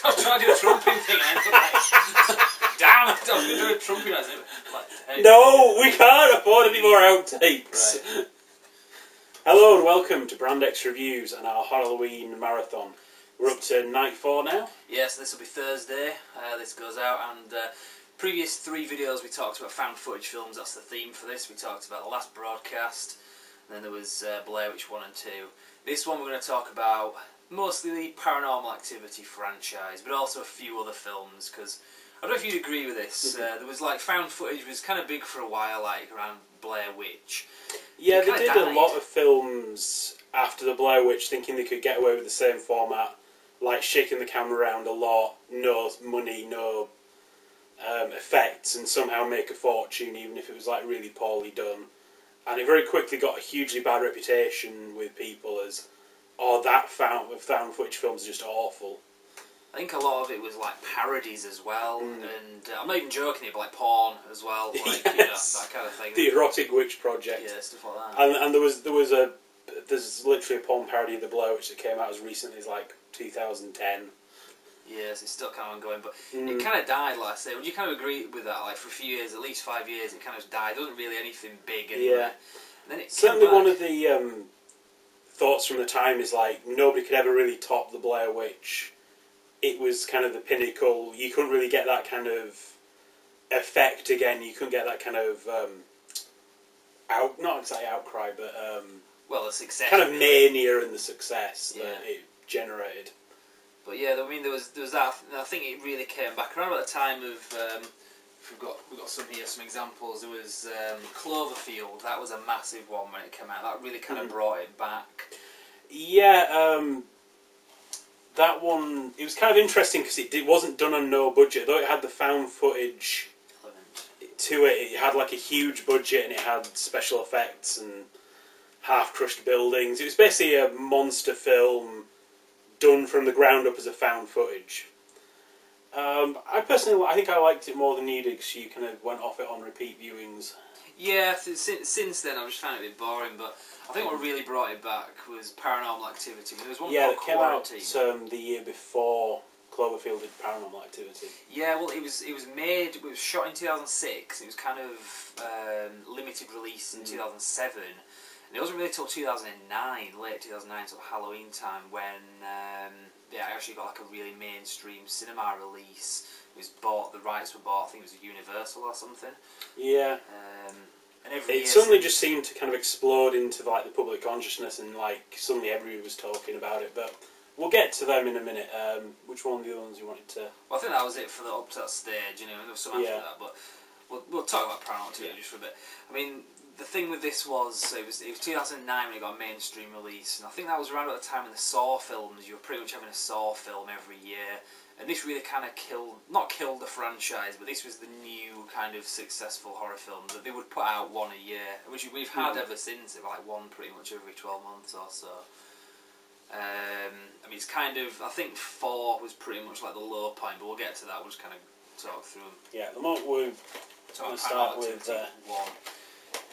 trumping thing. And I like, damn! I was going to do a trumping. I was like, hey. No, we can't afford any more outtakes. Right. Hello and welcome to Brand X Reviews and our Halloween marathon. We're up to night four now. Yes, this will be Thursday. Uh, this goes out, and uh, previous three videos we talked about found footage films. That's the theme for this. We talked about the last broadcast. And then there was uh, Blair Witch one and two. This one we're going to talk about mostly the Paranormal Activity franchise, but also a few other films because. I don't know if you'd agree with this. Uh, there was like found footage was kind of big for a while, like around Blair Witch. Yeah, they did a lot of films after the Blair Witch thinking they could get away with the same format, like shaking the camera around a lot, no money, no um, effects, and somehow make a fortune, even if it was like really poorly done. And it very quickly got a hugely bad reputation with people as, oh, that found found footage films are just awful. I think a lot of it was like parodies as well, Mm. and uh, I'm not even joking here, but like porn as well, like you know, that kind of thing. The erotic witch project. yeah, stuff like that. And, and there was there was a there's literally a porn parody of the Witch that came out as recently as like 2010. Yes, it's still kind of ongoing, but Mm. it kind of died. Like I say, would you kind of agree with that? Like for a few years, at least five years, it kind of died. There wasn't really anything big anywhere. Yeah. And then it Certainly, one of the um, thoughts from the time is like nobody could ever really top the Blair Witch. It was kind of the pinnacle. You couldn't really get that kind of effect again. You couldn't get that kind of um, out, not exactly outcry, but um, well, the success. kind of mania and the success that it generated. But yeah, I mean, there was there was that. I think it really came back around about the time of. Um, we've got we've got some here, some examples. There was um, Cloverfield. That was a massive one when it came out. That really kind of Mhm. brought it back. Yeah, um, that one. It was kind of interesting because it, it wasn't done on no budget, though it had the found footage element. to it. It had like a huge budget and it had special effects and half crushed buildings. It was basically a monster film done from the ground up as a found footage. Um, I personally, I think I liked it more than you did because you kind of went off it on repeat viewings. Yeah, th- since, since then I've just found it a bit boring. But I think what really brought it back was Paranormal Activity. There was one yeah, it came out um, the year before Cloverfield did Paranormal Activity. Yeah, well, it was it was made. It was shot in two thousand six. It was kind of um, limited release in Mm. two thousand seven, and it wasn't really till two thousand and nine, late two thousand nine, sort of Halloween time, when yeah, I actually got like a really mainstream cinema release. It was bought. The rights were bought. I think it was Universal or something. Yeah, Um, and every it suddenly just seemed to kind of explode into like the public consciousness and like suddenly everybody was talking about it. But we'll get to them in a minute. Um, which one of the other ones you wanted to? Well, I think that was it for the up to that stage, you know, there was some after Yeah. that, but we'll, we'll talk about Paranormal Activity Yeah. just for a bit. I mean, the thing with this was, it was it was 2009 when it got a mainstream release, and I think that was around about the time when the Saw films, you were pretty much having a Saw film every year, and this really kind of killed, not killed the franchise, but this was the new kind of successful horror film that they would put out one a year, which we've had Mhm. ever since, It like one pretty much every 12 months or so. Um, I mean, it's kind of. I think four was pretty much like the low point, but we'll get to that. We'll just kind of talk through them. Yeah, the moment we We'll start with, uh, one.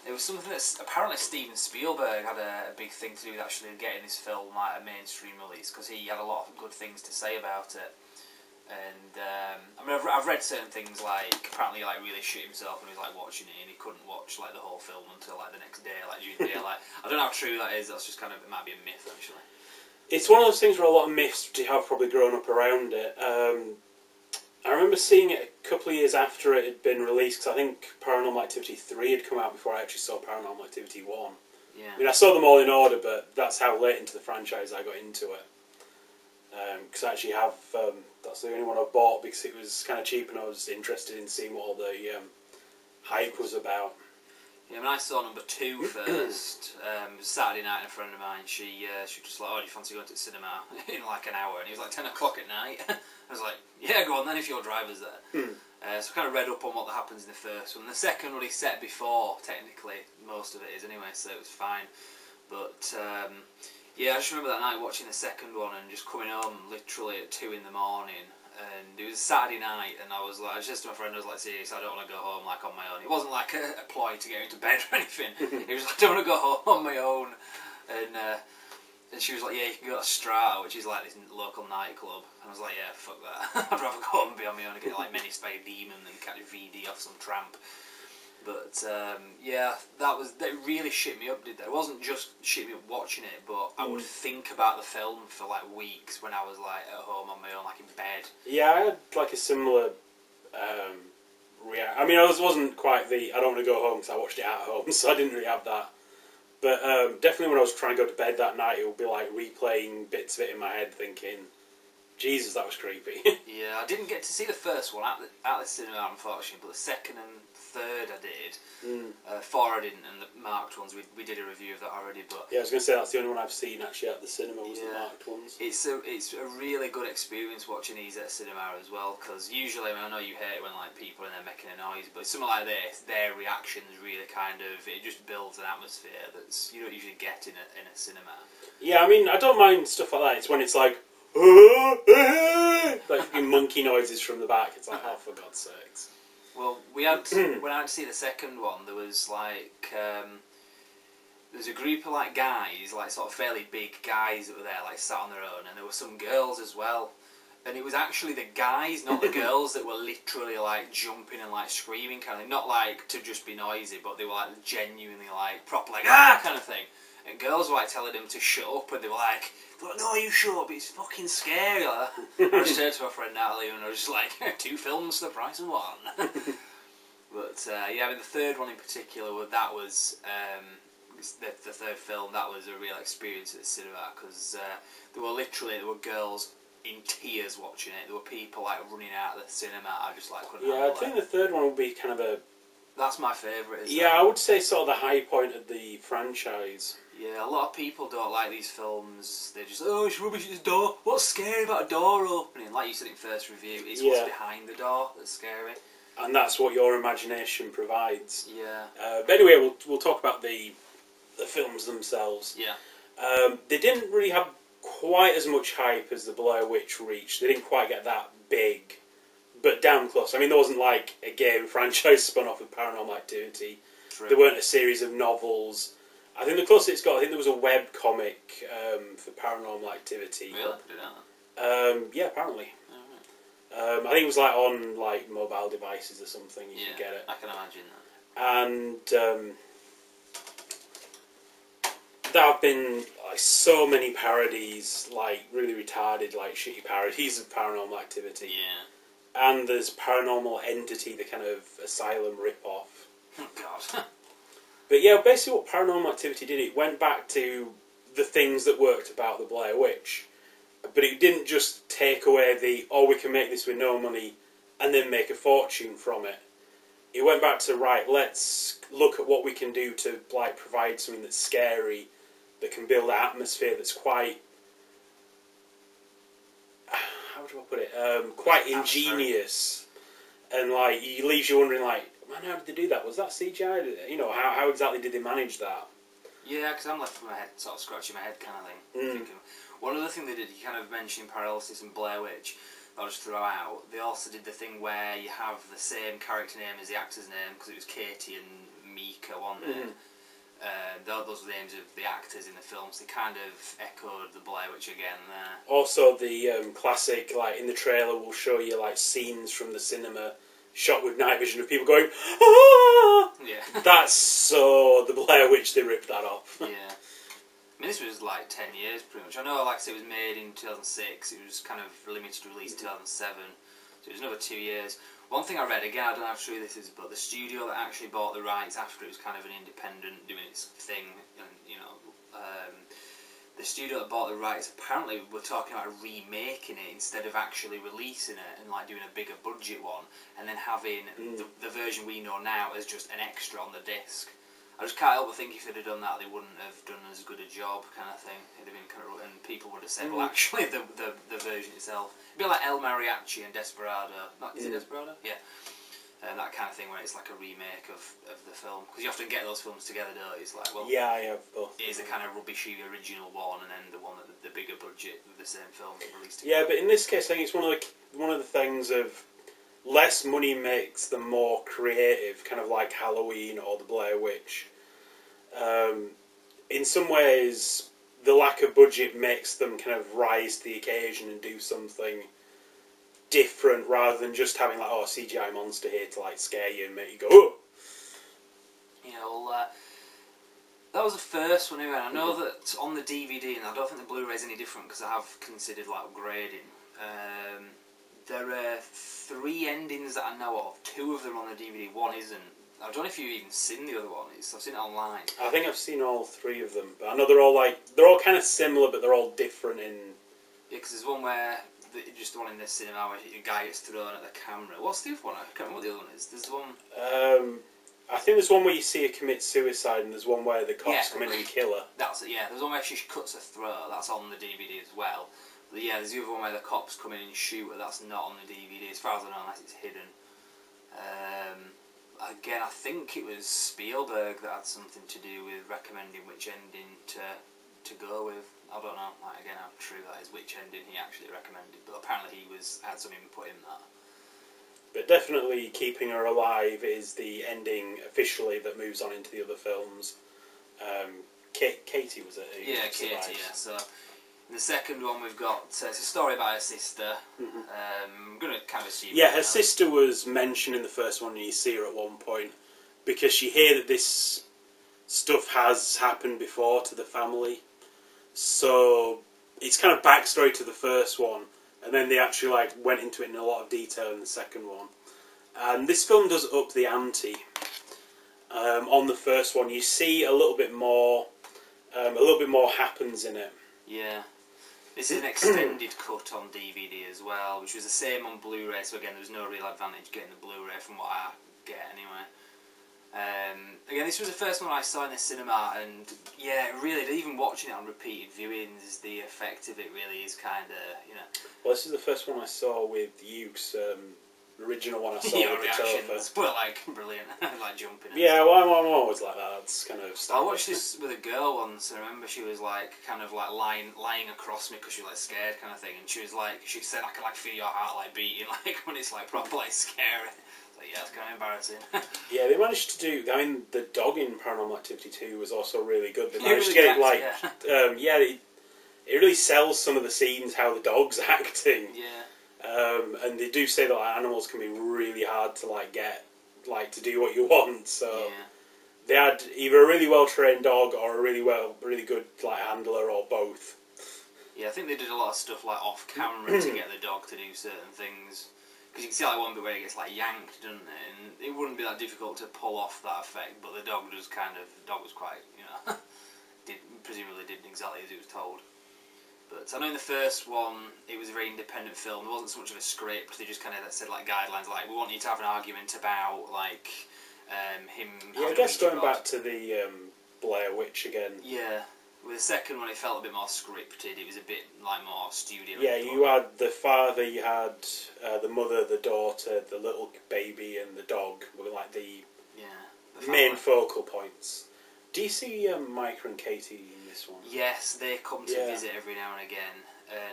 It was something that apparently Steven Spielberg had a, a big thing to do with actually getting this film like a mainstream release because he had a lot of good things to say about it. And um, I mean, I've, I've read certain things like apparently he, like really shit himself when he was like watching it and he couldn't watch like the whole film until like the next day, like during the day. Like I don't know how true that is. That's just kind of it might be a myth actually. It's one of those things where a lot of myths have probably grown up around it. Um, I remember seeing it a couple of years after it had been released because I think Paranormal Activity 3 had come out before I actually saw Paranormal Activity 1. Yeah. I mean, I saw them all in order, but that's how late into the franchise I got into it. Because I actually have, um, that's the only one I bought because it was kind of cheap and I was interested in seeing what all the um, hype was about. Yeah, when I saw number two first, um, Saturday night, and a friend of mine, she uh, she was just like, "Oh, do you fancy going to the cinema in like an hour?" And it was like ten o'clock at night. I was like, "Yeah, go on then if your driver's there." Hmm. Uh, so I kind of read up on what happens in the first one. The second one is set before, technically, most of it is anyway, so it was fine. But um, yeah, I just remember that night watching the second one and just coming home literally at two in the morning. And it was a Saturday night, and I was like, I was just to my friend, I was like, serious, I don't want to go home like on my own. It wasn't like a, a ploy to get into bed or anything. it was like, I don't want to go home on my own. And uh, and she was like, yeah, you can go to Strata, which is like this local nightclub. And I was like, yeah, fuck that. I'd rather go home and be on my own and get like by a demon and catch a VD off some tramp. But um, yeah, that was that really shit me up. Did that? It wasn't just shit me up watching it, but I would Mm. think about the film for like weeks when I was like at home on my own, like in bed. Yeah, I had like a similar um, react. I mean, I was, wasn't quite the I don't want to go home because I watched it at home, so I didn't really have that. But um, definitely when I was trying to go to bed that night, it would be like replaying bits of it in my head, thinking, Jesus, that was creepy. Yeah, I didn't get to see the first one at the, at the cinema, unfortunately, but the second and third I did. mm. Uh, four I didn't, and the marked ones, we, we did a review of that already, but Yeah, I was going to say that's the only one I've seen actually at the cinema was the marked ones. it's a, it's a really good experience watching these at cinema as well, because usually, I, mean, I know you hate it when like people are in there making a noise, but something like this, their reactions really kind of, it just builds an atmosphere that's, you don't usually get in a, in a cinema. Yeah, I mean, I don't mind stuff like that. It's when it's like, like monkey noises from the back. It's like, oh, for God's sakes. Well, we had when I went to see the second one, there was like um, there's a group of like guys, like sort of fairly big guys that were there, like sat on their own, and there were some girls as well. And it was actually the guys, not the girls, that were literally like jumping and like screaming, kind of thing. Not like to just be noisy, but they were like genuinely like proper like ah kind of thing. And girls were like telling them to shut up, and they were like, they were like "No, you shut up! It's fucking scary." Like. I just turned to my friend Natalie, and I was just like, two films for the price of one." But uh, yeah, I mean the third one in particular, well, that was um, the, the third film. That was a real experience at the cinema because uh, there were literally there were girls in tears watching it. There were people like running out of the cinema. I just like couldn't. Yeah, I think it. the third one would be kind of a. that's my favourite. Yeah. I would say sort of the high point of the franchise. Yeah, a lot of people don't like these films. They're just, oh, it's rubbish, it's a door. What's scary about a door opening? Like you said in first review, it's Yeah. what's behind the door that's scary. And that's what your imagination provides. Yeah. Uh, but anyway, we'll, we'll talk about the the films themselves. Yeah. Um, they didn't really have quite as much hype as the Blair Witch reached. They didn't quite get that big, but damn close. I mean, there wasn't like a game franchise spun off of Paranormal Activity. True. There weren't a series of novels. I think the closest it's got, I think there was a web comic um, for Paranormal Activity. Really? Did that? Um, yeah, apparently. Um, I think it was like on like mobile devices or something. You Yeah, could get it. I can imagine that. and um, there have been like so many parodies, like really retarded, like shitty parodies of Paranormal Activity, Yeah. And there's Paranormal Entity, the kind of asylum rip-off. Oh God. But yeah, basically what Paranormal Activity did, it went back to the things that worked about the Blair Witch, but it didn't just take away the oh we can make this with no money and then make a fortune from it. It went back to right, let's look at what we can do to like provide something that's scary, that can build an atmosphere that's quite how do I put it? Um, quite ingenious, and like it leaves you wondering like, man, how did they do that? Was that CGI? You know, how how exactly did they manage that? yeah, because I'm left with my head sort of scratching my head kind of thing. Mm. Thinking. One other thing they did, you kind of mentioned paralysis and Blair Witch. I'll just throw out. They also did the thing where you have the same character name as the actor's name because it was Katie and Micah, wasn't it? Mhm. Uh, tho- those were the names of the actors in the films. They kind of echoed the Blair Witch again there. Also, the um, classic, like in the trailer, will show you like scenes from the cinema shot with night vision of people going, ah! Yeah. That's so the Blair Witch. They ripped that off. yeah. I mean, this was like 10 years pretty much. I know, like I said, it was made in 2006. It was kind of limited release 2007. So it was another two years. One thing I read, again, I don't know how true this is, but the studio that actually bought the rights after it was kind of an independent doing its thing. And, you know, um, the studio that bought the rights apparently were talking about remaking it instead of actually releasing it and like doing a bigger budget one and then having Mm. the, the version we know now as just an extra on the disc. I just can't help but think if they'd have done that, they wouldn't have done as good a job, kind of thing. It'd have been kind of, and people would have said, well, Mm. actually, the, the the version itself, it'd be like El Mariachi and Desperado. Not, is it Mm. Desperado? Yeah. And that kind of thing where it's like a remake of, of the film because you often get those films together, don't you? It's like, well, Yeah, I have both. here's the kind of rubbishy original one, and then the one that the, the bigger budget of the same film released together. Yeah, but in this case, I think it's one of the one of the things of less money makes them more creative, kind of like Halloween or the Blair Witch. Um, in some ways, the lack of budget makes them kind of rise to the occasion and do something different rather than just having like oh CGI monster here to like scare you and make you go oh. You know, well, uh, that was the first one anyway. I know that on the DVD, and I don't think the Blu-ray's any different because I have considered like upgrading. Um, there are three endings that I know of. Two of them on the DVD. One isn't. I don't know if you've even seen the other one. It's, I've seen it online. I think I've seen all three of them, but I know they're all like they're all kind of similar, but they're all different in. Yeah, because there's one where the, just the one in the cinema where a guy gets thrown at the camera. What's the other one? I can't remember what the other one is. There's one. Um, I think there's one where you see her commit suicide, and there's one where the cops Yeah. come in and kill her. That's it. Yeah, there's one where she cuts her throat. That's on the DVD as well. But yeah, there's the other one where the cops come in and shoot her. That's not on the DVD as far as I know, unless it's hidden. Um, again, I think it was Spielberg that had something to do with recommending which ending to to go with. I don't know. Like again, how true that is. Which ending he actually recommended, but apparently he was had some input in that. But definitely keeping her alive is the ending officially that moves on into the other films. Um, Ka- Katie was it? Yeah, Katie. survives? Yeah. So the second one, we've got uh, it's a story about her sister. Mhm. Um, I'm gonna kind of assume. Yeah, her now. sister was mentioned in the first one, and you see her at one point because she hear that this stuff has happened before to the family. So it's kind of backstory to the first one, and then they actually like went into it in a lot of detail in the second one. And this film does up the ante. Um, on the first one, you see a little bit more. Um, a little bit more happens in it. Yeah. This is an extended cut on DVD as well, which was the same on Blu-ray. So again, there was no real advantage getting the Blu-ray from what I get anyway. Um, again, this was the first one I saw in the cinema, and yeah, really, even watching it on repeated viewings, the effect of it really is kind of, you know, Well, this is the first one I saw with 'cause, um, the original one I saw your with the Topher. reactions were like brilliant, like jumping. Yeah, well, I'm, I'm always like that. That's kind of. I watched this with a girl once. I remember she was like, kind of like lying, lying across me because she was like scared, kind of thing. And she was like, she said, I can like feel your heart like beating, like when it's like proper like scary. Like, yeah, it's kind of embarrassing. Yeah, they managed to do. I mean, the dog in Paranormal Activity 2 was also really good. They managed to really get it like. acts, Um, yeah, it, it really sells some of the scenes how the dog's acting. yeah, Um, and they do say that like, animals can be really hard to like get, like to do what you want. So yeah, they had either a really well trained dog or a really well, really good like handler or both. yeah. I think they did a lot of stuff like off camera to get the dog to do certain things. Because you can see like one bit where it gets like yanked, doesn't it? And it wouldn't be that difficult to pull off that effect, but the dog just kind of, the dog was quite, you know, did presumably didn't exactly as it was told. But I know in the first one, it was a very independent film. There wasn't so much of a script. They just kind of said like guidelines, like we want you to have an argument about like um, him. Yeah, I guess going back to the um, Blair Witch again. Yeah, with the second one, it felt a bit more scripted. It was a bit like more studio. Yeah, you had the father, you had uh, the mother, the daughter, the little baby, and the dog were like the yeah the main focal points. Do you see um, Micah and Katie this one? Yes, they come to Yeah. visit every now and again.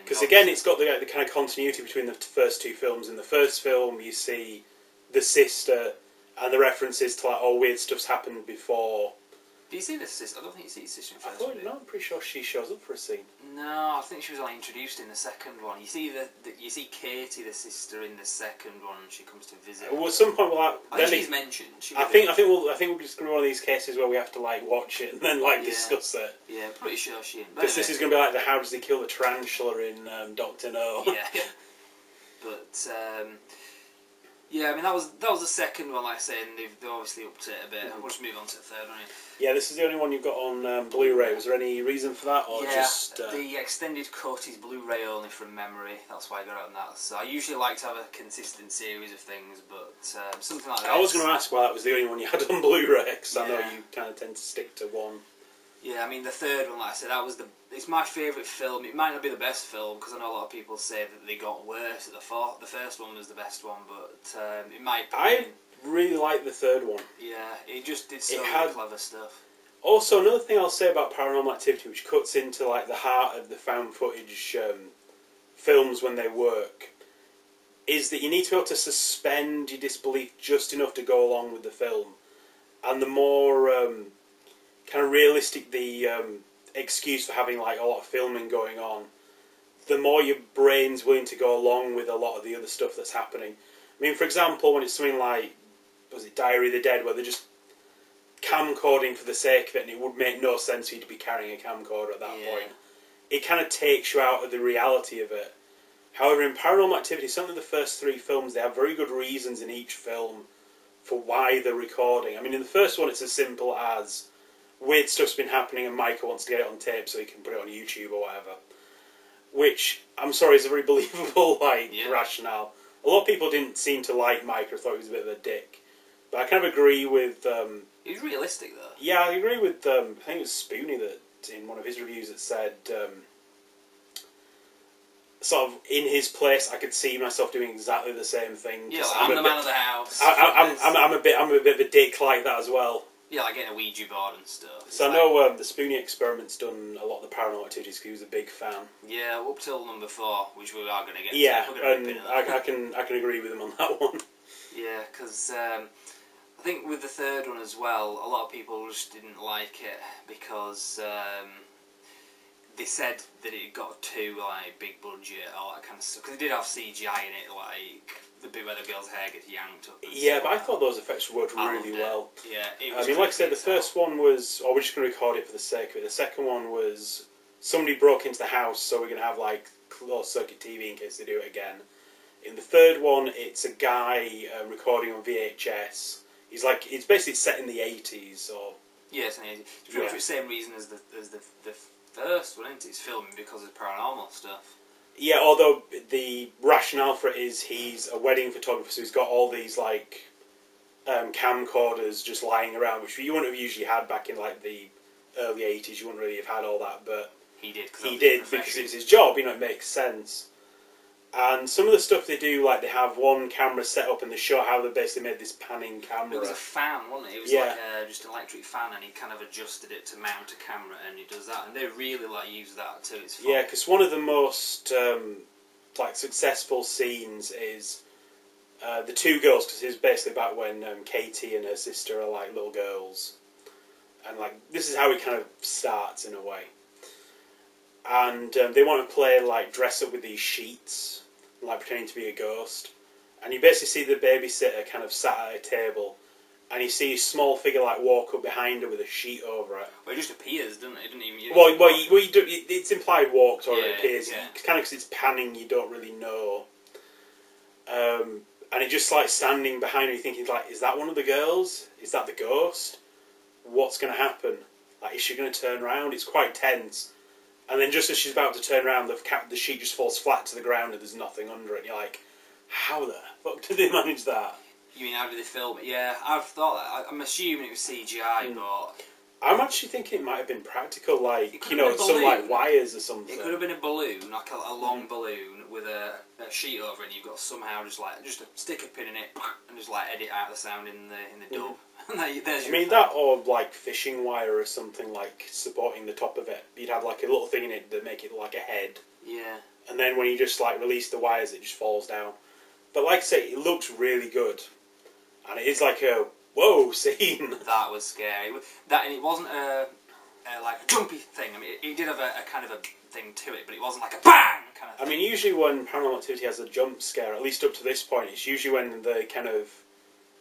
Because again, it's got the, the kind of continuity between the t- first two films. In the first film, you see the sister and the references to like all weird stuff's happened before. Do you see the sister? I don't think you see the sister in the I first thought, one. no, I'm pretty sure she shows up for a scene. No, I think she was only introduced in the second one. You see the, the you see Katie, the sister, in the second one. She comes to visit. Well, at some point, we'll have, I think she's mentioned. She I think I think we'll I think we're just gonna one of these cases where we have to like watch it and then like Yeah. discuss it. Yeah, pretty sure she. Because this is going to be like the how does he kill the tarantula in um, Doctor No. yeah. But um, yeah, I mean that was that was the second one, like I say, and they've, they've obviously upped it a bit. We'll just move on to the third one. Yeah, this is the only one you've got on um, Blu-ray. Was there any reason for that, or yeah, just uh, the extended cut is Blu-ray only from memory. That's why I got it on that. So I usually like to have a consistent series of things, but um, something like that. I was going to ask why that was the only one you had on Blu-ray because I know you kind of tend to stick to one. Yeah, I mean the third one, like I said, that was the. It's my favourite film. It might not be the best film because I know a lot of people say that they got worse at the fourth. The first one was the best one, but um, in my I really like the third one. yeah, it just did so It had- clever stuff. Also, another thing I'll say about Paranormal Activity, which cuts into like the heart of the found footage um, films when they work, is that you need to be able to suspend your disbelief just enough to go along with the film, and the more um, kind of realistic the um, excuse for having like a lot of filming going on, the more your brain's willing to go along with a lot of the other stuff that's happening. I mean, for example, when it's something like was it Diary of the Dead, where they're just camcording for the sake of it, and it would make no sense for you to be carrying a camcorder at that Yeah. point. It kind of takes you out of the reality of it. However, in Paranormal Activity, certainly the first three films, they have very good reasons in each film for why they're recording. I mean, in the first one, it's as simple as weird stuff's been happening, and Michael wants to get it on tape so he can put it on YouTube or whatever. Which I'm sorry is a very believable like Yeah. rationale. A lot of people didn't seem to like Mike or thought he was a bit of a dick, but I kind of agree with. Um, was realistic though. yeah, I agree with. Um, I think it was Spoony that in one of his reviews that said, um, sort of in his place, I could see myself doing exactly the same thing. Yeah, 'cause I'm, a the bit- man of the house. I, I, I'm, I'm, I'm a bit, I'm a bit of a dick like that as well. Yeah, like getting a Ouija board and stuff. It's So I like- know um, the Spoony Experiment's done a lot of the paranormal activities because he was a big fan. Yeah, up till number four, which we are going to get. Yeah, to. I. I can, I can agree with him on that one. Yeah, because um, I think with the third one as well, a lot of people just didn't like it because um, they said that it got too like big budget, all that kind of stuff. Because it did have CGI in it, like the bit where the girl's hair gets yanked up. Yeah, but I thought those effects worked. I really loved it. well. Yeah, it I mean, like I said, creepy the as first one was, oh, we're just going to record it for the sake of it. The second one was somebody broke into the house, so we're going to have like closed circuit TV in case they do it again. In the third one, it's a guy uh, recording on VHS. He's like, it's basically set in the 80s, or Yeah, it's, an easy. it's pretty much Yeah. the same reason as the as the the first one, isn't it? It's filming because of paranormal stuff. Yeah, although the rationale for it is he's a wedding photographer, so he's got all these like um, camcorders just lying around, which you wouldn't have usually had back in like the early eighties. You wouldn't really have had all that, but He did. He was did because it's his job. You know, it makes sense. And some of the stuff they do, like they have one camera set up and they show how they basically made this panning camera. It was a fan, wasn't it? It was Yeah. like uh, just an electric fan, and he kind of adjusted it to mount a camera, and he does that, and they really like use that to its full. Yeah, because one of the most um, like successful scenes is uh, the two girls. Because it's basically about when um, Katie and her sister are like little girls, and like this is how it kind of starts in a way. And um, they want to play like dress up with these sheets, like pretending to be a ghost. And you basically see the babysitter kind of sat at a table, and you see a small figure like walk up behind her with a sheet over it. Well, it just appears, doesn't it? It didn't even. Well, well, you, well you do, it's implied walked or it appears. yeah. Kind of because it's panning, you don't really know. Um, and it just like standing behind her, thinking like, is that one of the girls? Is that the ghost? What's going to happen? Like, is she going to turn around? It's quite tense. And then just as she's about to turn around, the cap, the sheet just falls flat to the ground and there's nothing under it. And you're like, how the fuck did they manage that? You mean how did they film it? Yeah, I've thought that. I- I'm assuming it was CGI, Hmm. but I'm actually thinking it might have been practical, like you know, some like wires or something. it could have been a balloon, like a, a long balloon with a, a sheet over it. and You've got somehow just like just a stick a pin in it and just like edit out the sound in the in the mm-hmm. dub. And there- there's I mean effect. that or like fishing wire or something like supporting the top of it. You'd have like a little thing in it that make it like a head, Yeah. and then when you just like release the wires, it just falls down. But like I say, it looks really good, and it is like a whoa scene. That was scary. That and it wasn't a, a like a jumpy thing. I mean, it, it did have a, a kind of a thing to it, but it wasn't like a bang kind of. I mean, usually when Paranormal Activity has a jump scare, at least up to this point, it's usually when they're kind of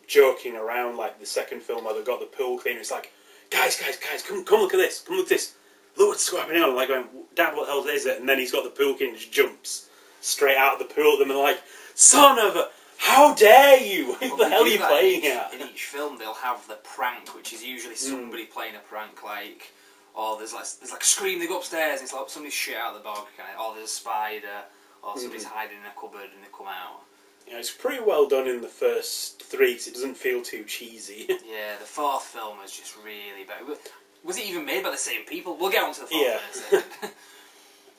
joking around, like the second film where they've got the pool cleaner. It's like, guys, guys, guys, come, come look at this, come look at this. Look what's happening on. Like going, Dad, what the hell is it? And then he's got the pool cleaner just jumps straight out of the pool at them and like, son of a, how dare you? What Well, the hell are you playing each, at? In each film, they'll have the prank, which is usually Hmm. somebody playing a prank, like, or there's like there's like a scream. They go upstairs, and it's like somebody's shit out of the bog, kind of, or there's a spider, or somebody's Hmm. hiding in a cupboard and they come out. Yeah, it's pretty well done in the first three 'cause it doesn't feel too cheesy. Yeah, the fourth film was just really bad. Was it even made by the same people? We'll get on to the fourth Yeah.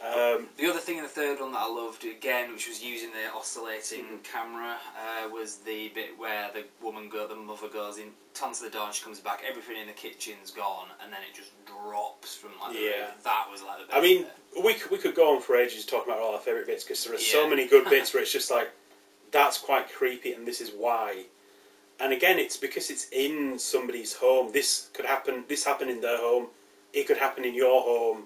in a second. um, The other thing in the third one that I loved again, which was using the oscillating Mm-hmm. camera, uh, was the bit where the woman go, the mother goes in, turns to the door, and she comes back. Everything in the kitchen's gone, and then it just drops from like. Yeah. that was like the best. I mean, we could, we could go on for ages talking about all our favourite bits because there are so many good bits where it's just like, that's quite creepy and this is why. And again, it's because it's in somebody's home. This could happen, this happened in their home, it could happen in your home.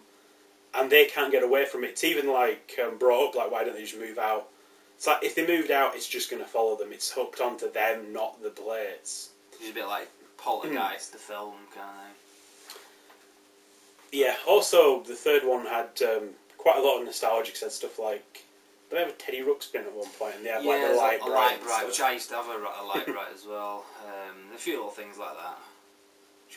And they can't get away from it. It's even like um, brought up like why don't they just move out? It's like if they moved out, it's just going to follow them. It's hooked onto them, not the plates. It's a bit like Poltergeist, the film kind of thing. Yeah. Also, the third one had um, quite a lot of nostalgic said stuff like they have a Teddy Ruxpin at one point, and they had like yeah, the light a bright, Lite-Brite, which I used to have a, a Lite-Brite as well. Um, a few little things like that,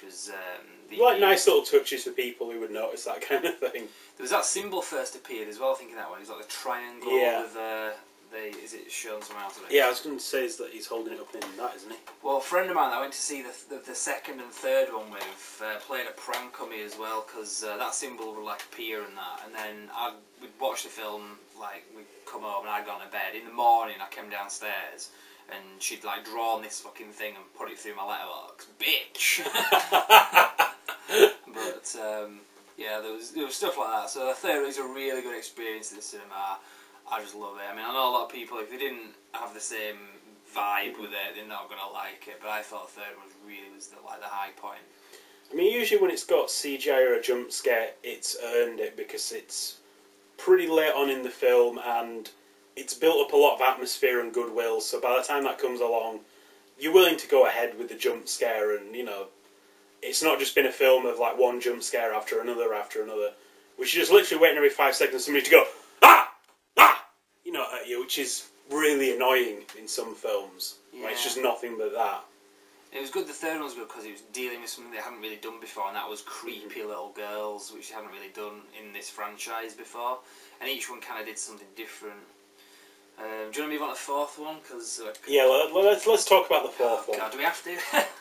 which was um, the, like nice little touches for people who would notice that kind of thing. There was that symbol first appeared as well. Thinking that one, it's like the triangle Yeah. with uh, the is it shown somewhere else? I Yeah, I was going to say is that he's holding it up in that, isn't he? Well, a friend of mine that I went to see the, the, the second and third one with uh, played a prank on me as well because uh, that symbol would like appear and that, and then I would watch the film like we'd come home and I'd gone to bed. In the morning, I came downstairs and she'd like drawn this fucking thing and put it through my letterbox, bitch. but um, yeah, there was there was stuff like that. So the third was a really good experience in the cinema. I just love it. I mean, I know a lot of people if they didn't have the same vibe with it, they're not gonna like it. But I thought the third one was really was the, like the high point. I mean, usually when it's got CGI or a jump scare, it's earned it because it's pretty late on in the film and it's built up a lot of atmosphere and goodwill. So by the time that comes along, you're willing to go ahead with the jump scare, and you know, it's not just been a film of like one jump scare after another after another, which is just literally waiting every five seconds for somebody to go ah ah, you know, at you, which is really annoying in some films. Like, it's just nothing but that. It was good. The third one was good because it was dealing with something they hadn't really done before, and that was creepy little girls, which they hadn't really done in this franchise before. And each one kind of did something different. Um, do you want to move on to the fourth one? Because uh, Yeah, let, let's let's talk about the fourth one. God, do we have to?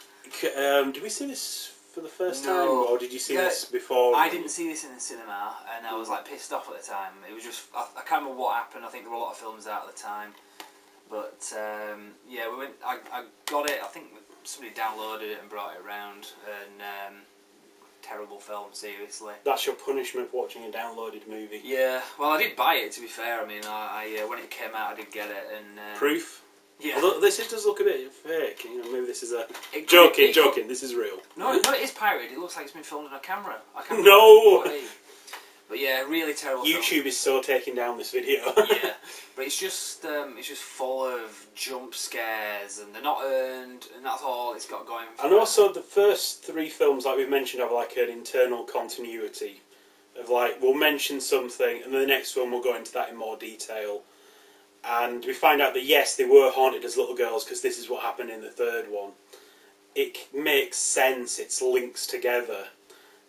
Um, did we see this for the first No. time, or did you see Yeah, this before? I didn't see this in the cinema, and I was like pissed off at the time. It was just I, I can't remember what happened. I think there were a lot of films out at the time, but um, yeah, we went. I, I got it. I think somebody downloaded it and brought it around, and um, terrible film. Seriously. That's your punishment for watching a downloaded movie. Yeah, well, I did buy it. To be fair, I mean, I, I uh, when it came out, I did get it, and um, Proof. Yeah, Although this is- does look a bit fake. You know, maybe this is a It joking, it could- joking. This is real. No, no, it is pirated. It looks like it's been filmed on a camera. I can't No! remember what it is. But yeah, really terrible. film. YouTube is so taking down this video. yeah, but it's just um, it's just full of jump scares, and they're not earned, and that's all it's got going. For And it. also, the first three films, like we've mentioned, have like an internal continuity of like we'll mention something, and then the next one we'll go into that in more detail. And we find out that yes, they were haunted as little girls because this is what happened in the third one. It makes sense. It's links together.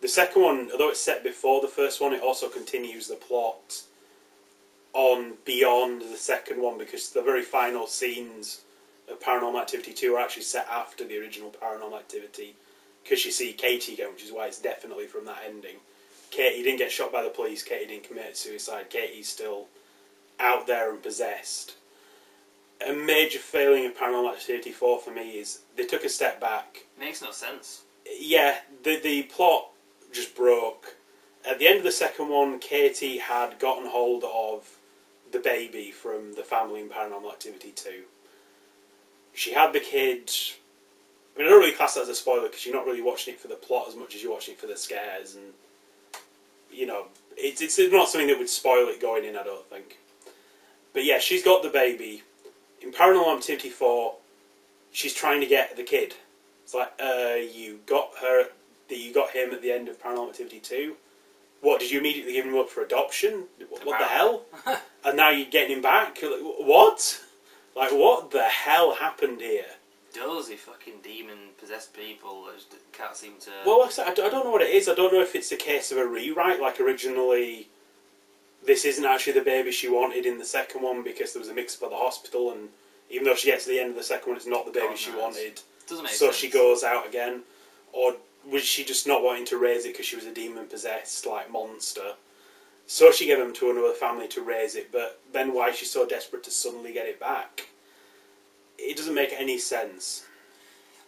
The second one, although it's set before the first one, it also continues the plot on beyond the second one because the very final scenes of Paranormal Activity 2 are actually set after the original Paranormal Activity because you see Katie again, which is why it's definitely from that ending. Katie didn't get shot by the police, Katie didn't commit suicide, Katie's still out there and possessed. A major failing of Paranormal Activity 4 for me is they took a step back. makes no sense. Yeah, the, the plot just broke. At the end of the second one, Katie had gotten hold of the baby from the family in Paranormal Activity 2. She had the kid. I mean, I don't really class that as a spoiler because you're not really watching it for the plot as much as you're watching it for the scares, and you know, it's it's not something that would spoil it going in. I don't think. But yeah, she's got the baby. In Paranormal Activity 4, she's trying to get the kid. It's like, uh, you got her, that you got him at the end of Paranormal Activity 2. What, did you immediately give him up for adoption? What, what the hell? And now you're getting him back? Like, what? Like, what the hell happened here? Dozy fucking demon possessed people that just can't seem to. Well, like I, said, I d- I don't know what it is. I don't know if it's a case of a rewrite, like originally this isn't actually the baby she wanted in the second one because there was a mix-up at the hospital, and even though she gets to the end of the second one, it's not the baby God she knows. wanted. doesn't make so sense. she goes out again, or was she just not wanting to raise it because she was a demon possessed like monster? So she gave him to another family to raise it, but then why is she so desperate to suddenly get it back? It doesn't make any sense.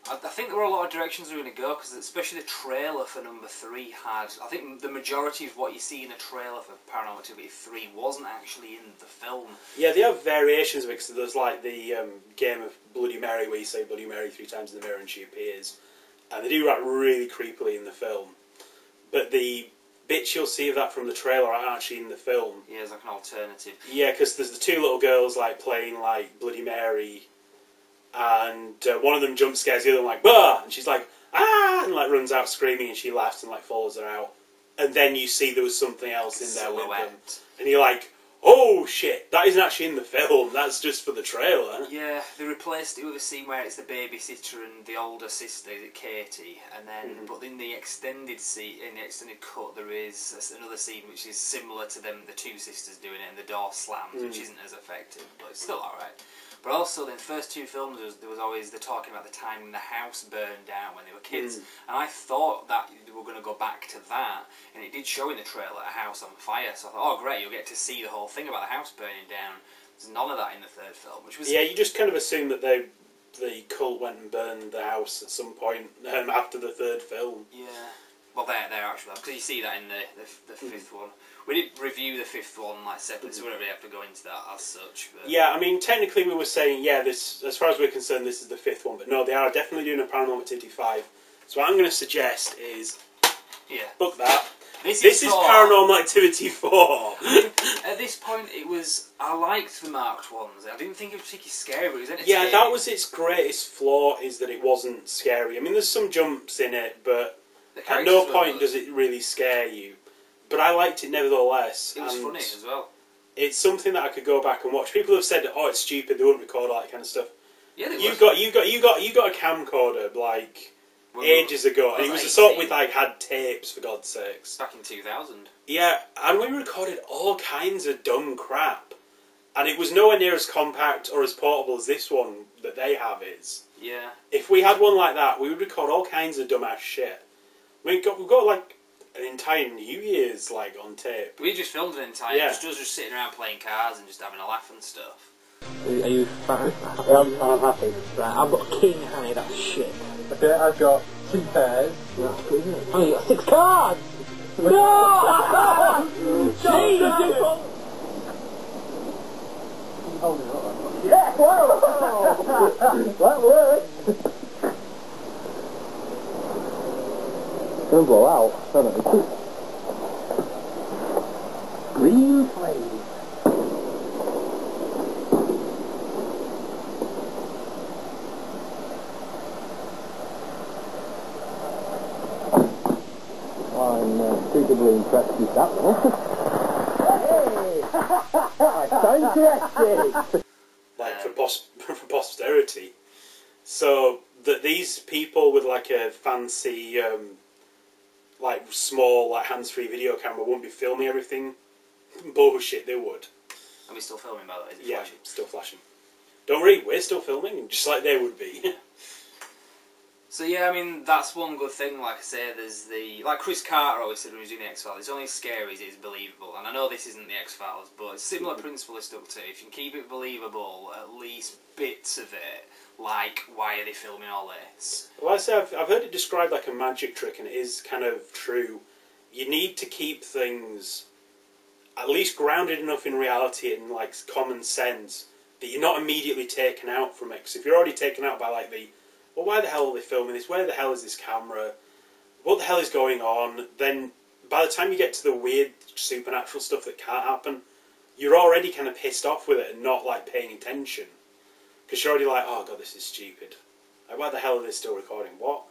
I, I think there were a lot of directions we were going to go because especially the trailer for number three had. I think the majority of what you see in the trailer for Paranormal Activity three wasn't actually in the film. Yeah, they have variations of it. So there's like the um, game of Bloody Mary where you say Bloody Mary three times in the mirror and she appears, and they do that really creepily in the film. But the bits you'll see of that from the trailer aren't actually in the film. Yeah, it's like an alternative. Yeah, because there's the two little girls like playing like Bloody Mary, and uh, one of them jump scares the other one like bah, and she's like ah, and like runs out screaming, and she laughs and like follows her out, and then you see there was something else in there with them, and you're like, oh shit, that isn't actually in the film. That's just for the trailer. Yeah, they replaced it with a scene where it's the babysitter and the older sister, is it Katie? And then, Mhm. but in the extended scene, in the extended cut, there is another scene which is similar to them, the two sisters doing it, and the door slams, which Mm. isn't as effective, but it's still alright. But also, in the first two films, there was, there was always the talking about the time when the house burned down when they were kids, Mm. and I thought that they were going to go back to that, and it did show in the trailer a house on fire. So I thought, oh great, you'll get to see the whole thing about the house burning down. There's none of that in the third film, which was Yeah, you just kind of assume that they the cult went and burned the house at some point um, after the third film. Yeah. Well, there, there actually, because you see that in the the, the Mm. fifth one. We did review the fifth one like separately, so we don't really have to go into that as such. But Yeah, I mean, technically we were saying, yeah, this, as far as we're concerned, this is the fifth one, but no, they are definitely doing a Paranormal Activity 5. So what I'm going to suggest is, yeah. book that. This, This is for- Paranormal Activity 4. At this point, it was I liked the marked ones. I didn't think it was particularly scary, but it was yeah, that was its greatest flaw, is that it wasn't scary. I mean, there's some jumps in it, but at no point does it really scare you. But I liked it nevertheless. It was and funny as well. It's something that I could go back and watch. People have said, "Oh, it's stupid. They wouldn't record all that kind of stuff." Yeah, they You got, you got, you got, you got a camcorder like we were- ages ago, and it was the sort 18. with like had tapes for God's sakes. back in 2000. Yeah, and we recorded all kinds of dumb crap, and it was nowhere near as compact or as portable as this one that they have is. Yeah. If we had one like that, we would record all kinds of dumbass shit. We got, we've got like an entire New Year's like on tape. We just filmed an entire. Yeah. Just us just sitting around playing cards and just having a laugh and stuff. Are you, are you happy? I'm, I'm happy. Right, I've got king high, that's shit. Okay, I've got two pairs. That's good, isn't? Oh, you got six cards! No! Jesus! Yeah, wow! that worked! Gonna blow out, don't it? Green flame. I'm suitably impressed with that one. hey! Sounds interesting! like for pos- for posterity. So that these people with like a fancy, um, like small, like hands-free video camera wouldn't be filming everything. Bullshit, they would. Are we still filming by the way? Is it Yeah, flashing? still flashing. Don't worry, we're still filming, just like they would be. So yeah, I mean that's one good thing. Like I say, there's the like Chris Carter always said when he was doing the X Files. It's only as scary as it's believable. And I know this isn't the X Files, but it's similar principle is stuck to. If you can keep it believable, at least bits of it, like why are they filming all this? well, I say I've, I've heard it described like a magic trick, and it is kind of true. You need to keep things at least grounded enough in reality and like common sense that you're not immediately taken out from it. 'Cause if you're already taken out by like the, well, why the hell are they filming this? Where the hell is this camera? What the hell is going on? Then by the time you get to the weird supernatural stuff that can't happen, you're already kind of pissed off with it and not like paying attention because you're already like, oh god, this is stupid. Like, why the hell are they still recording? What?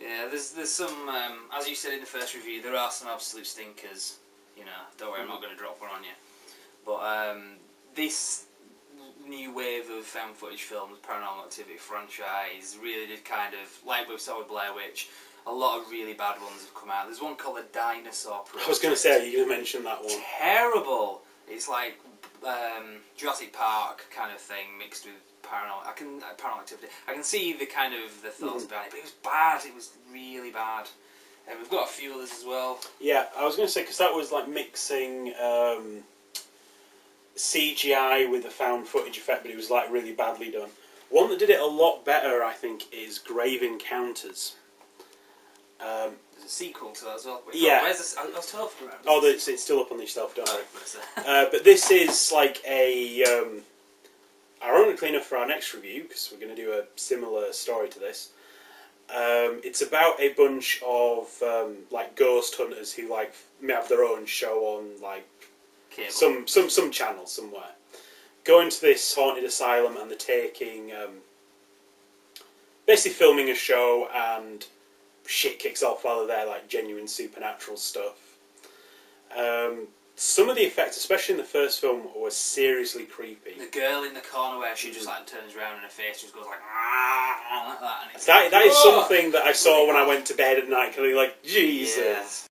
Yeah, there's there's some um, as you said in the first review, there are some absolute stinkers. You know, don't worry, I'm not going to drop one on you. But um, this new wave of found footage films, Paranormal Activity franchise, really did kind of like we saw with Blair Witch. A lot of really bad ones have come out. There's one called the Dinosaur Project. I was going to say, are you going to mention that one? terrible. It's like um, Jurassic Park kind of thing mixed with paranormal. I can uh, paranormal activity. I can see the kind of the thoughts Mhm. behind it, but it was bad. It was really bad. And we've got a few others as well. Yeah, I was going to say because that was like mixing um, CGI with a found footage effect, but it was like really badly done. One that did it a lot better, I think, is Grave Encounters. Um, There's a sequel to that as well. Wait, Yeah. Where's this? I I was told oh, it's, it's still up on the shelf, don't worry. Oh, Uh, but this is like a, um, ironically enough, for our next review, because we're going to do a similar story to this. Um, it's about a bunch of um, like ghost hunters who like may have their own show on like Cable. some some some channel somewhere. Going to this haunted asylum and they're taking um, basically filming a show and shit kicks off while they're there, like genuine supernatural stuff. Um, some of the effects, especially in the first film, were seriously creepy. The girl in the corner where she just like turns around and her face just goes like "Ah," like that, and it's That that is Ugh. something that I saw when I went to bed at night. Kind of like Jesus.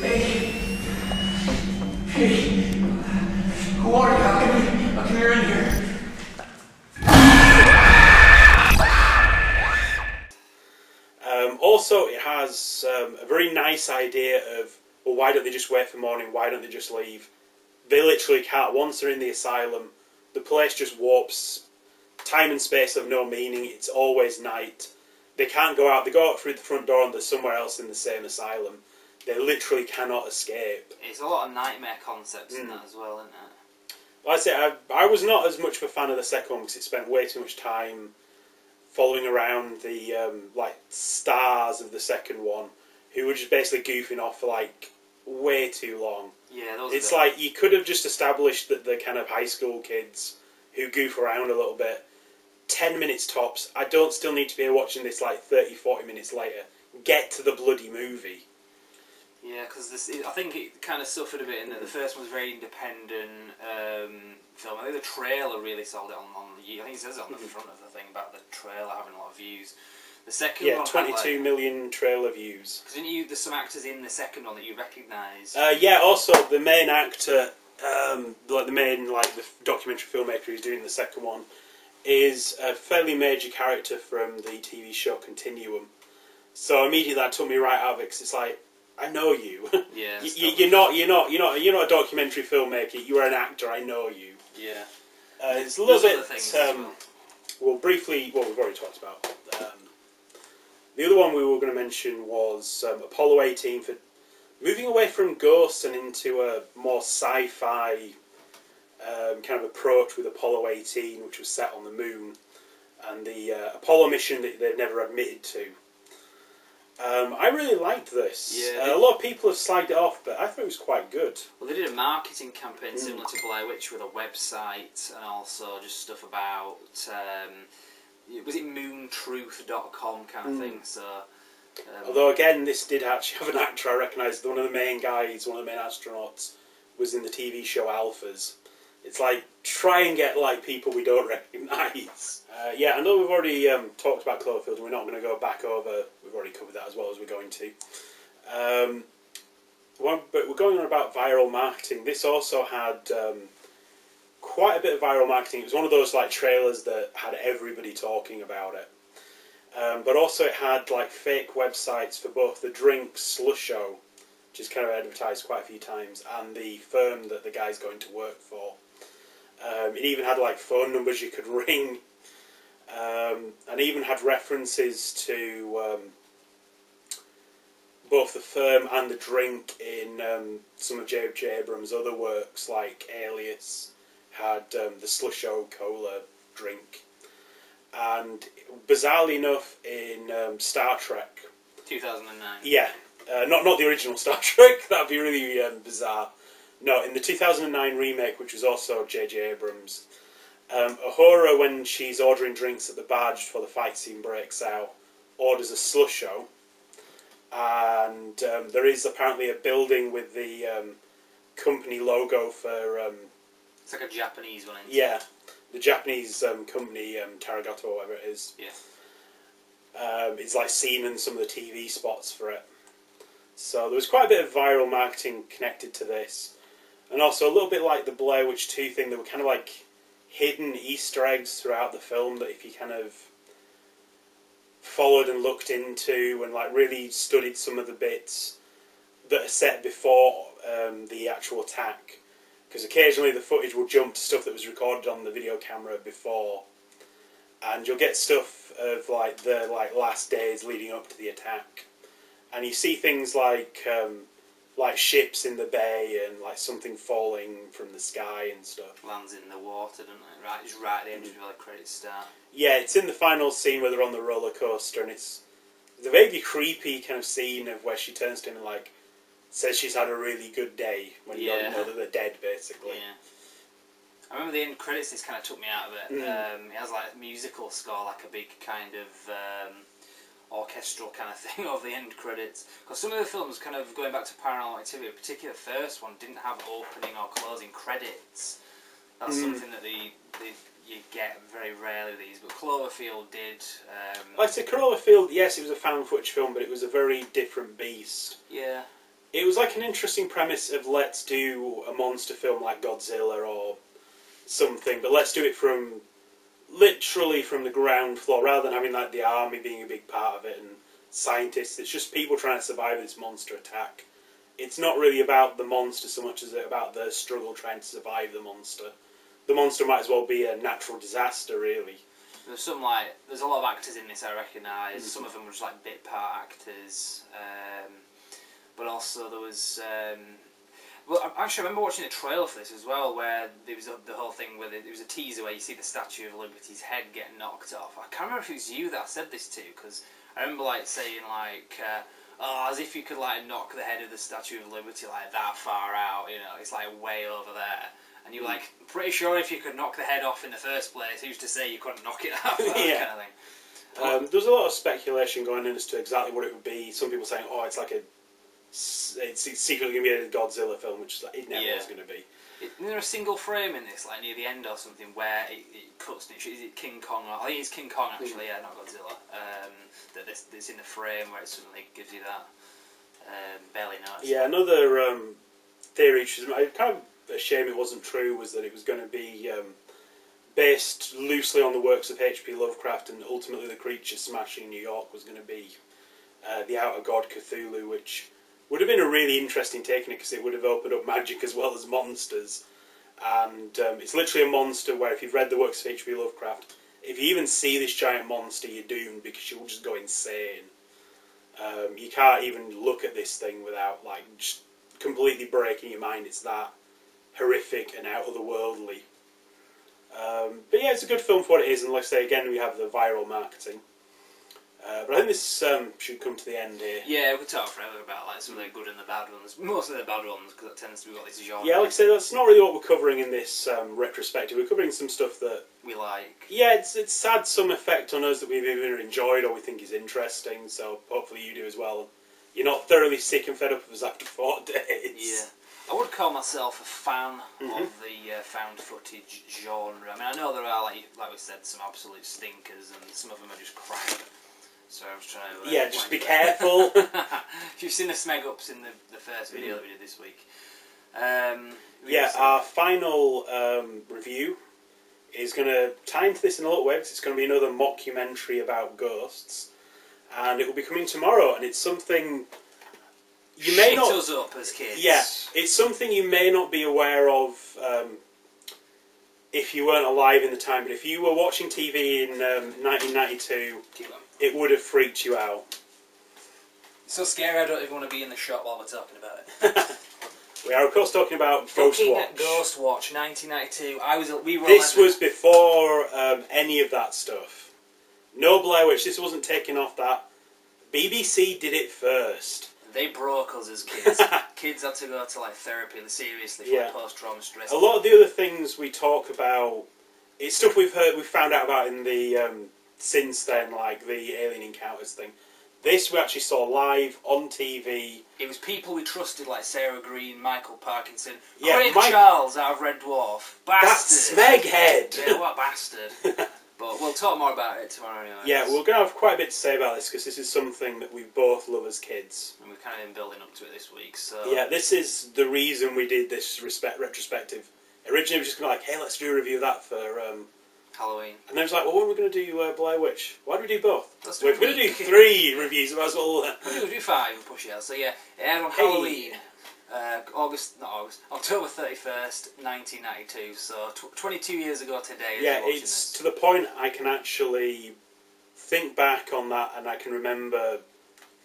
Hey, hey, Who are you? How can you, how come you're in here? Also, it has um, a very nice idea of well, why don't they just wait for morning? Why don't they just leave? They literally can't. Once they're in the asylum, the place just warps. Time and space have no meaning. It's always night. They can't go out. They go out through the front door and they're somewhere else in the same asylum. They literally cannot escape. It's a lot of nightmare concepts in Mm. that as well, isn't it? Like I say, I, I was not as much of a fan of the second one because it spent way too much time following around the um, like stars of the second one, who were just basically goofing off for like way too long. Yeah. It's are like you could have just established that the kind of high school kids who goof around a little bit, ten minutes tops. I don't still need to be watching this like 30, 40 minutes later. Get to the bloody movie. Yeah, because I think it kind of suffered a bit in that the first one was very independent um, film. I think the trailer really sold it on. on the, I think it says it on the front of the thing about the trailer having a lot of views. The second Yeah, one, twenty-two million trailer views. Because you? There's some actors in the second one that you recognise. Uh, yeah. Also, the main actor, um, like the main like the documentary filmmaker who's doing the second one, is a fairly major character from the TV show Continuum. So immediately that took me right out of it because it's like I know you. yeah, you, you're not. You're not. You're not. You're not a documentary filmmaker. You are an actor. I know you. Yeah. Uh, it's a little bit. other things as um, well. well, briefly, well, we've already talked about. Um, the other one we were going to mention was um, Apollo 18 for moving away from ghosts and into a more sci-fi um, kind of approach with Apollo 18, which was set on the moon, and the uh, Apollo mission that they've never admitted to. Um, I really liked this. Yeah, Uh, a lot of people have slagged it off, but I thought it was quite good. Well, they did a marketing campaign Mm. similar to Blair Witch with a website and also just stuff about. Um, was it moontruth.com kind of Mm. thing? So. Um, Although again, this did actually have an actor I recognised. One of the main guys, one of the main astronauts, was in the TV show Alphas. It's like try and get like people we don't recognise. Uh, yeah, I know we've already um, talked about Cloverfield. and We're not going to go back over. We've already covered that as well as we're going to. Um, but we're going on about viral marketing. This also had um, quite a bit of viral marketing. It was one of those like trailers that had everybody talking about it. Um, but also it had like fake websites for both the drink Slusho, which is kind of advertised quite a few times, and the firm that the guy's going to work for. Um, it even had like phone numbers you could ring, um, and even had references to um, both the firm and the drink in um, some of J.J. Abrams' other works, like Alias, had um, the Slusho Cola drink. And bizarrely enough, in um, Star Trek, 2009. yeah, uh, not not the original Star Trek. That'd be really um, bizarre. No, in the 2009 remake, which was also J.J. Abrams, um, Uhura, when she's ordering drinks at the bar just before the fight scene breaks out, orders a slusho, and um, there is apparently a building with the um, company logo for um, It's like a Japanese one. isn't yeah, the Japanese um, company um, Taragato, or whatever it is. Yeah. Um, it's like seen in some of the TV spots for it. So there was quite a bit of viral marketing connected to this, and also a little bit like the Blair Witch Two thing. There were kind of like hidden Easter eggs throughout the film that if you kind of followed and looked into and like really studied some of the bits that are set before um, the actual attack. Because occasionally the footage will jump to stuff that was recorded on the video camera before, and you'll get stuff of like the like last days leading up to the attack, and you see things like um, like ships in the bay and like something falling from the sky and stuff. Lands in the water, doesn't it? Right, it's right at the end before the credits start. Yeah, it's in the final scene where they're on the roller coaster, and it's the vaguely creepy kind of scene of where she turns to him and like says she's had a really good day when you Yeah. don't know that they're dead, basically. Yeah. I remember the end credits. This kind of took me out of it. Mm. Um, it has like a musical score, like a big kind of um, orchestral kind of thing of the end credits. Because some of the films, kind of going back to Paranormal Activity, particularly the first one, didn't have opening or closing credits. That's Mm. something that the, the you get very rarely these, but Cloverfield did. Um, Like I said, Cloverfield, yes, it was a found footage film, but it was a very different beast. yeah, It was like an interesting premise of let's do a monster film like Godzilla or something, but let's do it from literally from the ground floor rather than having like the army being a big part of it and scientists. It's just people trying to survive this monster attack. It's not really about the monster so much as it about the struggle trying to survive the monster. The monster might as well be a natural disaster, really. There's some like there's a lot of actors in this I recognise. Mm-hmm. Some of them were just like bit part actors, um, but also there was. Um, well, I actually remember watching a trailer for this as well, where there was a, the whole thing where there was a teaser where you see the Statue of Liberty's head getting knocked off. I can't remember if it was you that I said this to because I remember like saying like. Uh, Oh, as if you could like knock the head of the Statue of Liberty like that far out, you know, it's like way over there. And you're Hmm. like, pretty sure if you could knock the head off in the first place, who's to say you couldn't knock it that Yeah. kind of thing. Um, there was a lot of speculation going in as to exactly what it would be. Some people saying, "Oh, it's like a, s- it's secretly going to be a Godzilla film," which is like, it never Yeah. was going to be. Is there a single frame in this, like near the end or something, where it, it cuts? Is it King Kong? Or, I think it's King Kong actually. Yeah, not Godzilla. Um, that this, that's in the frame where it suddenly gives you that um, belly notice. Yeah, another um, theory, which is kind of a shame it wasn't true, was that it was going to be um, based loosely on the works of H.P. Lovecraft, and ultimately the creature smashing New York was going to be uh, the outer god Cthulhu, which would have been a really interesting take because it would have opened up magic as well as monsters. And um, it's literally a monster where if you've read the works of H.P. Lovecraft, if you even see this giant monster, you're doomed because you'll just go insane. Um, you can't even look at this thing without like just completely breaking your mind. It's that horrific and out of the worldly. Um, but yeah, it's a good film for what it is, and like I say again, we have the viral marketing. Uh, but I think this um, should come to the end here. Yeah, we could talk forever about like some of the good and the bad ones. Mostly the bad ones because that tends to be what this genre. Yeah, like I say, that's not really what we're covering in this um, retrospective. We're covering some stuff that, we like. yeah, it's it's had some effect on us that we've either enjoyed or we think is interesting. So hopefully you do as well. You're not thoroughly sick and fed up of us after four days. Yeah. I would call myself a fan Mm-hmm. of the uh, found footage genre. I mean, I know there are, like, like we said, some absolute stinkers, and some of them are just crap. So I was trying to. Uh, Yeah, just be careful. if you've seen the smeg ups in the, the first video that we did this week. Um, we Yeah, our final um, review is going to tie into this in a lot way because it's going to be another mockumentary about ghosts, and it will be coming tomorrow. And it's something you may shit not. us up as kids. Yeah, it's something you may not be aware of um, if you weren't alive in the time. But if you were watching TV in um, 1992, it would have freaked you out. It's so scary. I don't even want to be in the shop while we're talking about it. We are, of course, talking about Ghostwatch. Ghost Watch, 1992. I was. We were. This like- was before um, any of that stuff. No Blair Witch. This wasn't taking off that. BBC did it first. They broke us as kids. kids had to go to like therapy seriously for Yeah. post trauma stress. A lot of the other things we talk about, it's stuff we've heard, we've found out about in the um, since then, like the alien encounters thing. This we actually saw live on TV. It was people we trusted like Sarah Greene, Michael Parkinson, Yeah, Craig Mike- Charles out of Red Dwarf. That's Bastard. Smeghead. Yeah, what a bastard. but we'll talk more about it tomorrow anyway. Yeah, we're going to have quite a bit to say about this because this is something that we both love as kids. And we've kind of been building up to it this week, so. Yeah, this is the reason we did this respect retrospective. Originally, we were just going to like, hey, let's do a review of that for. Um, Halloween. and then it was like, well, when are we going to do uh, Blair Witch? Why do we do both? Let's do Well, a if we're going to do three reviews, we might as well. Uh, We'll do, do five and push it out. So yeah, it aired on Hey. Halloween, uh, August, not August, October 31st, 1992. So tw- 22 years ago today. yeah, it's this. to the point I can actually think back on that and I can remember,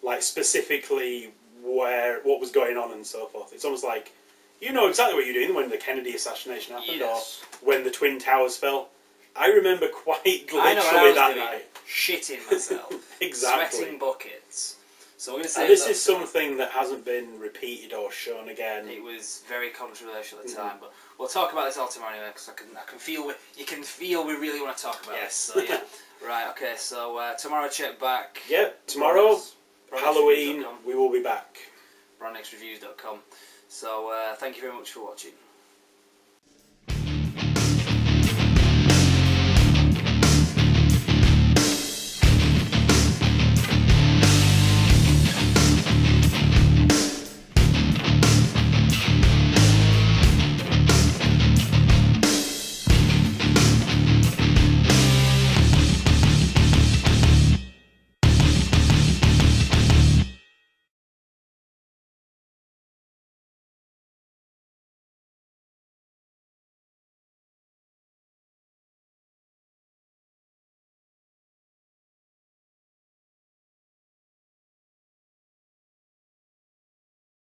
like, specifically where what was going on and so forth. It's almost like you know exactly what you're doing when the Kennedy assassination happened Yes. or when the Twin Towers fell. I remember quite literally I know I that doing. night. Shitting myself. Exactly. Sweating buckets. So we're going to say this is something that hasn't been repeated or shown again. It was very controversial at the Mm-hmm. time, but we'll talk about this all tomorrow anyway because I can I can feel we, you can feel we really want to talk about Yes. this. So yeah, right. Okay. So uh, tomorrow check back. Yep, tomorrow. Halloween, we will be back. brandxreviews.com. So uh, thank you very much for watching.